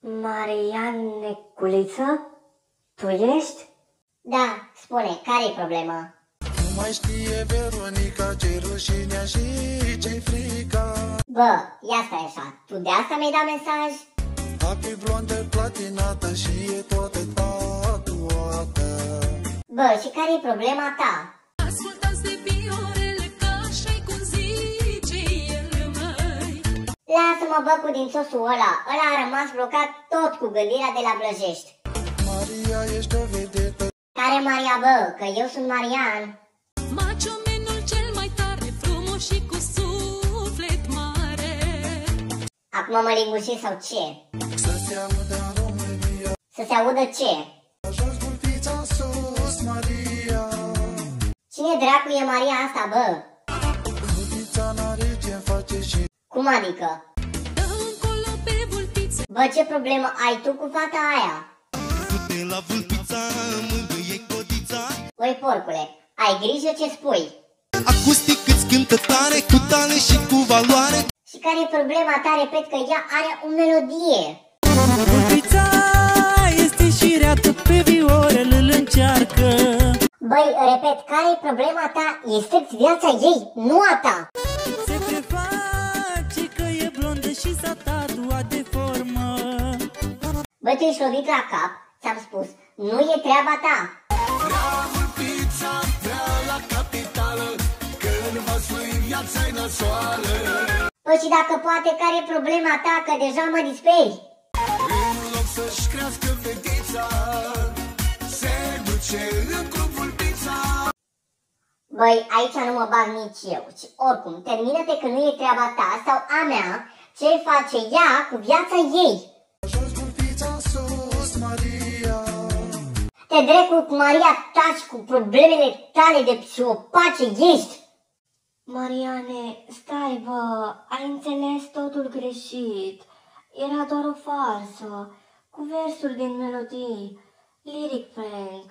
Marian Neculiță? Tu ești? Da, spune, care-i problema? Nu mai știe Veronica ce-i rușinea și ce-i frica Bă, ia stai așa, tu de asta mi-ai dat mesaj? Happy blondă platinată și e toată tatuată Bă, și care-i problema ta? Lasă-mă bă cu din sosul ăla, ăla a rămas blocat tot cu gândirea de la Blăjești. Maria ești o vedetă Care Maria bă, că eu sunt Marian. Maciomenul cel mai tare Frumos și cu suflet mare Acum mă linguși sau ce? Să se audă în România Să se audă ce? Așa zburtița sus, Maria Cine dracu e Maria asta, bă? Cum adică? Dă încolo pe vulpiță Bă, ce problemă ai tu cu fata aia? Pute la vulpița, mângâie codița Băi, porcule, ai grijă ce spui. Acustic îți cântă tare, cu tale și cu valoare Și care e problema ta? Repet că ea are o melodie. Vulpița este șirea tot pe viorel îl încearcă Băi, repet, care e problema ta? E strict viața ei, nu a ta. Băi, tu ești lovit la cap, ți-am spus, nu e treaba ta. Pizza vrea la capitală Când vă spui viața-i năsoală Băi, și dacă poate, care e problema ta? Că deja mă disperi. În loc să-și crească fetița Se duce în clubul pizza Băi, aici nu mă bag nici eu. Și oricum, termină-te că nu e treaba ta sau a mea ce face ea cu viața ei. Te drecu cu Maria taci cu problemele tale de psihopat ce ești. Mariane, stai bă, ai înțeles totul greșit. Era doar o farsă, cu versuri din melodii, lyric prank.